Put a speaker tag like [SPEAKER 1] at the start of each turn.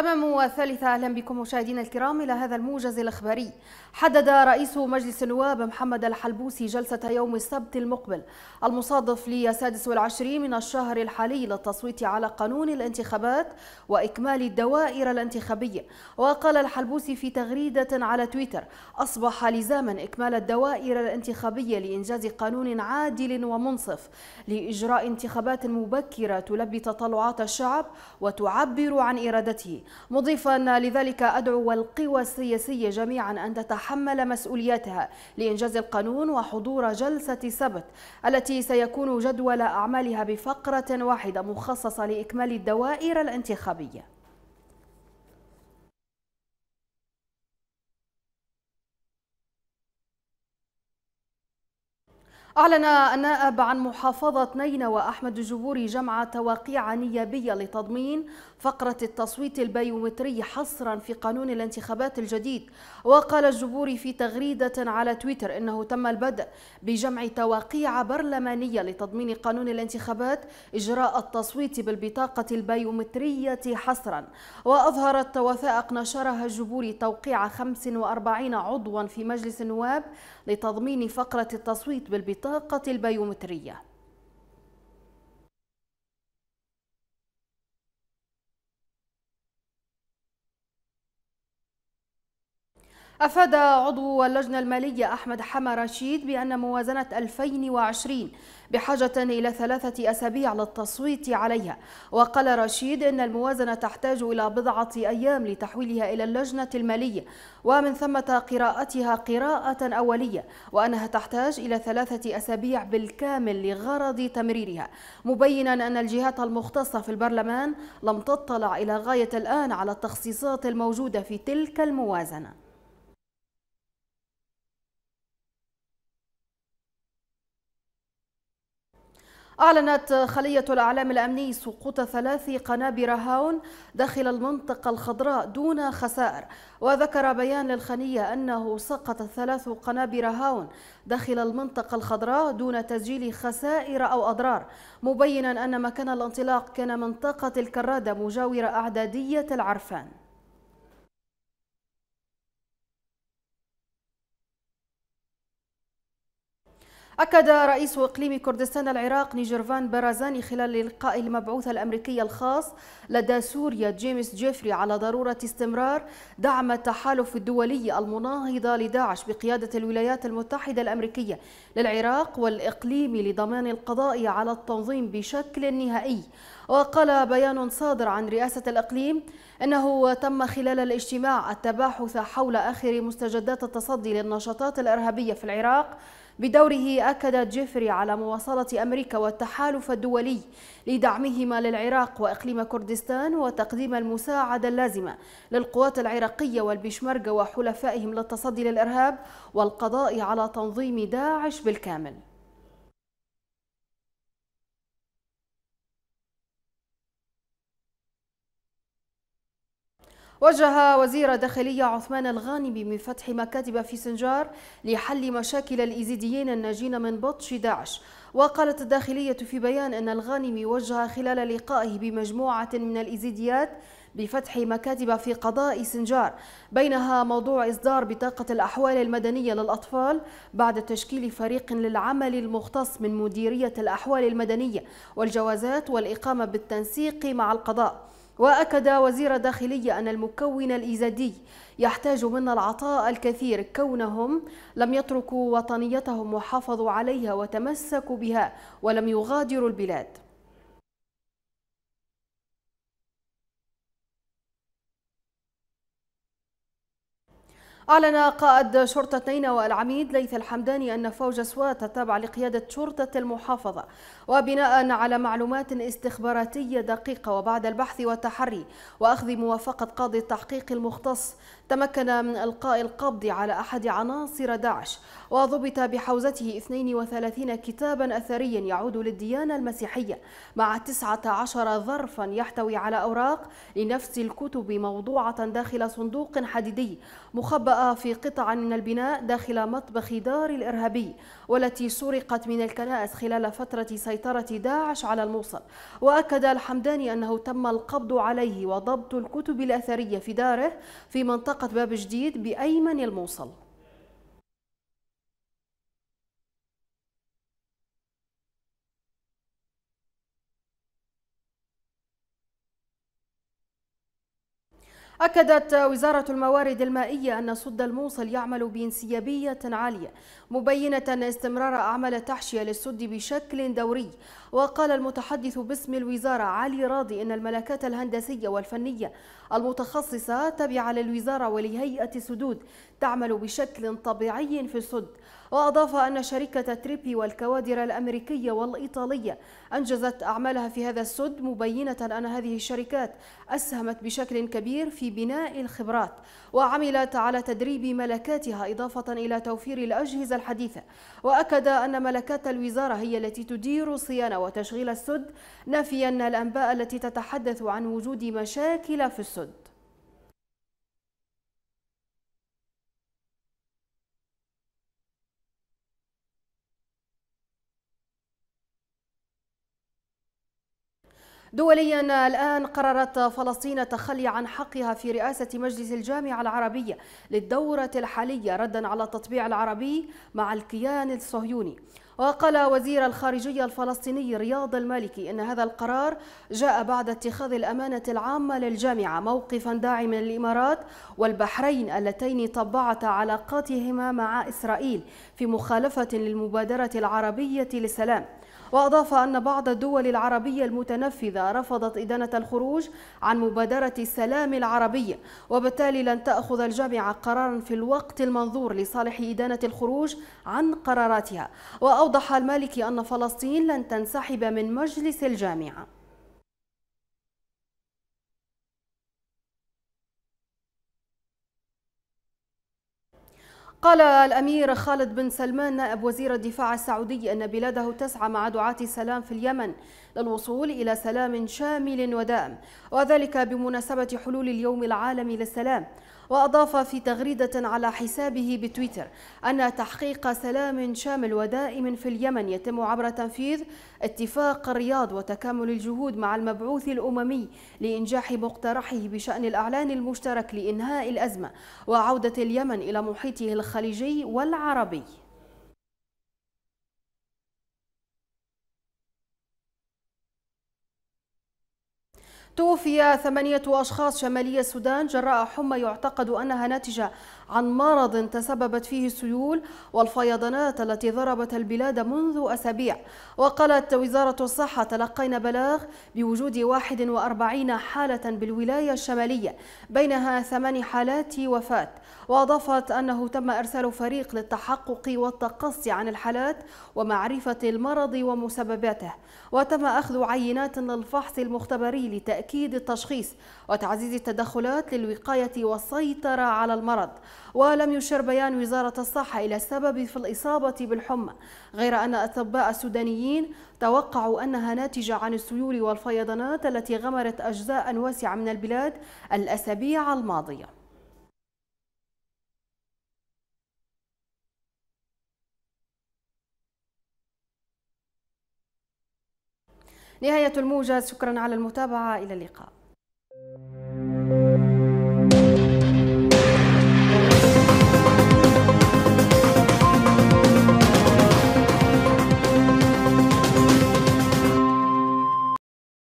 [SPEAKER 1] تمام الثالثة أهلا بكم مشاهدينا الكرام إلى هذا الموجز الإخباري. حدد رئيس مجلس النواب محمد الحلبوسي جلسة يوم السبت المقبل المصادف للسادس والعشرين من الشهر الحالي للتصويت على قانون الانتخابات وإكمال الدوائر الانتخابية. وقال الحلبوسي في تغريدة على تويتر أصبح لزاما إكمال الدوائر الانتخابية لإنجاز قانون عادل ومنصف لإجراء انتخابات مبكرة تلبي تطلعات الشعب وتعبر عن إرادته. مضيفا لذلك أدعو القوى السياسية جميعا أن تتحمل مسؤولياتها لإنجاز القانون وحضور جلسة سبت التي سيكون جدول أعمالها بفقرة واحدة مخصصة لإكمال الدوائر الانتخابية. أعلن النائب عن محافظة نينوى أحمد الجبوري جمع تواقيع نيابية لتضمين فقرة التصويت البيومتري حصرا في قانون الانتخابات الجديد. وقال الجبوري في تغريدة على تويتر إنه تم البدء بجمع تواقيع برلمانية لتضمين قانون الانتخابات إجراء التصويت بالبطاقة البيومترية حصرا. وأظهرت وثائق نشرها الجبوري توقيع 45 عضوا في مجلس النواب لتضمين فقرة التصويت بالبطاقة البيومترية. أفاد عضو اللجنة المالية أحمد حما رشيد بأن موازنة 2020 بحاجة إلى ثلاثة أسابيع للتصويت عليها. وقال رشيد أن الموازنة تحتاج إلى بضعة أيام لتحويلها إلى اللجنة المالية ومن ثمة قراءتها قراءة أولية وأنها تحتاج إلى ثلاثة أسابيع بالكامل لغرض تمريرها. مبينا أن الجهات المختصة في البرلمان لم تطلع إلى غاية الآن على التخصيصات الموجودة في تلك الموازنة. أعلنت خلية الأعلام الأمني سقوط ثلاث قنابر هاون داخل المنطقة الخضراء دون خسائر. وذكر بيان للخلية أنه سقط ثلاث قنابر هاون داخل المنطقة الخضراء دون تسجيل خسائر أو أضرار مبينا أن مكان الانطلاق كان منطقة الكرادة مجاورة أعدادية العرفان. أكد رئيس إقليم كردستان العراق نيجرفان بارازاني خلال لقاء المبعوث الأمريكي الخاص لدى سوريا جيمس جيفري على ضرورة استمرار دعم التحالف الدولي المناهض لداعش بقيادة الولايات المتحدة الأمريكية للعراق والإقليم لضمان القضاء على التنظيم بشكل نهائي. وقال بيان صادر عن رئاسة الإقليم أنه تم خلال الاجتماع التباحث حول آخر مستجدات التصدي للنشاطات الإرهابية في العراق بدوره أكد جيفري على مواصلة أمريكا والتحالف الدولي لدعمهما للعراق وإقليم كردستان وتقديم المساعدة اللازمة للقوات العراقية والبشمركة وحلفائهم للتصدي للإرهاب والقضاء على تنظيم داعش بالكامل. وجه وزير داخلية عثمان الغانمي من فتح مكاتب في سنجار لحل مشاكل الإيزيديين الناجين من بطش داعش. وقالت الداخلية في بيان أن الغانمي وجه خلال لقائه بمجموعة من الإيزيديات بفتح مكاتب في قضاء سنجار بينها موضوع إصدار بطاقة الأحوال المدنية للأطفال بعد تشكيل فريق للعمل المختص من مديرية الأحوال المدنية والجوازات والإقامة بالتنسيق مع القضاء. وأكد وزير الداخلية أن المكون الإيزادي يحتاج منا العطاء الكثير كونهم لم يتركوا وطنيتهم وحافظوا عليها وتمسكوا بها ولم يغادروا البلاد. أعلن قائد شرطة نينوى العميد ليث الحمداني أن فوج سوات التابع لقيادة شرطة المحافظة وبناء على معلومات استخباراتية دقيقة وبعد البحث والتحري وأخذ موافقة قاضي التحقيق المختص تمكن من إلقاء القبض على أحد عناصر داعش وضبط بحوزته 32 كتابا أثريا يعود للديانة المسيحية مع 19 ظرفا يحتوي على أوراق لنفس الكتب موضوعة داخل صندوق حديدي مخبأ في قطع من البناء داخل مطبخ دار الإرهابي والتي سرقت من الكنائس خلال فترة سيطرة داعش على الموصل. وأكد الحمداني أنه تم القبض عليه وضبط الكتب الأثرية في داره في منطقة باب جديد بأيمن الموصل. أكدت وزارة الموارد المائية أن سد الموصل يعمل بانسيابية عالية مبينة استمرار أعمال تحشية للسد بشكل دوري. وقال المتحدث باسم الوزارة علي راضي أن الملكات الهندسية والفنية المتخصصة تابعة للوزارة ولهيئة سدود تعمل بشكل طبيعي في السد. وأضاف أن شركة تريبي والكوادر الأمريكية والإيطالية أنجزت أعمالها في هذا السد مبينة أن هذه الشركات أسهمت بشكل كبير في بناء الخبرات وعملت على تدريب ملكاتها إضافة إلى توفير الأجهزة الحديثة. وأكد أن ملكات الوزارة هي التي تدير صيانة وتشغيل السد نافيا الأنباء التي تتحدث عن وجود مشاكل في السد. دوليا الآن قررت فلسطين التخلي عن حقها في رئاسة مجلس الجامعة العربية للدورة الحالية ردا على التطبيع العربي مع الكيان الصهيوني. وقال وزير الخارجية الفلسطيني رياض المالكي أن هذا القرار جاء بعد اتخاذ الأمانة العامة للجامعة موقفا داعما للإمارات والبحرين اللتين طبعتا علاقاتهما مع إسرائيل في مخالفة للمبادرة العربية للسلام. وأضاف أن بعض الدول العربية المتنفذة رفضت إدانة الخروج عن مبادرة السلام العربية وبالتالي لن تأخذ الجامعة قرارا في الوقت المنظور لصالح إدانة الخروج عن قراراتها. وأوضح المالكي أن فلسطين لن تنسحب من مجلس الجامعة قال الأمير خالد بن سلمان نائب وزير الدفاع السعودي أن بلاده تسعى مع دعاة السلام في اليمن للوصول إلى سلام شامل ودائم وذلك بمناسبة حلول اليوم العالمي للسلام. وأضاف في تغريدة على حسابه بتويتر أن تحقيق سلام شامل ودائم في اليمن يتم عبر تنفيذ اتفاق الرياض وتكامل الجهود مع المبعوث الأممي لإنجاح مقترحه بشأن الأعلان المشترك لإنهاء الأزمة وعودة اليمن إلى محيطه الخليجي والعربي. توفي ثمانية أشخاص شمالي السودان جراء حمى يعتقد أنها ناتجة عن مرض تسببت فيه السيول والفيضانات التي ضربت البلاد منذ أسابيع. وقالت وزارة الصحة تلقينا بلاغ بوجود 41 حالة بالولاية الشمالية بينها ثمان حالات وفاة. وأضافت أنه تم إرسال فريق للتحقق والتقصي عن الحالات ومعرفة المرض ومسبباته. وتم أخذ عينات للفحص المختبري لتأكيد التشخيص وتعزيز التدخلات للوقاية والسيطرة على المرض. ولم يشر بيان وزارة الصحة إلى السبب في الإصابة بالحمى. غير أن أطباء السودانيين توقعوا أنها ناتجة عن السيول والفيضانات التي غمرت أجزاء واسعة من البلاد الأسابيع الماضية. نهاية الموجز شكرا على المتابعة إلى اللقاء.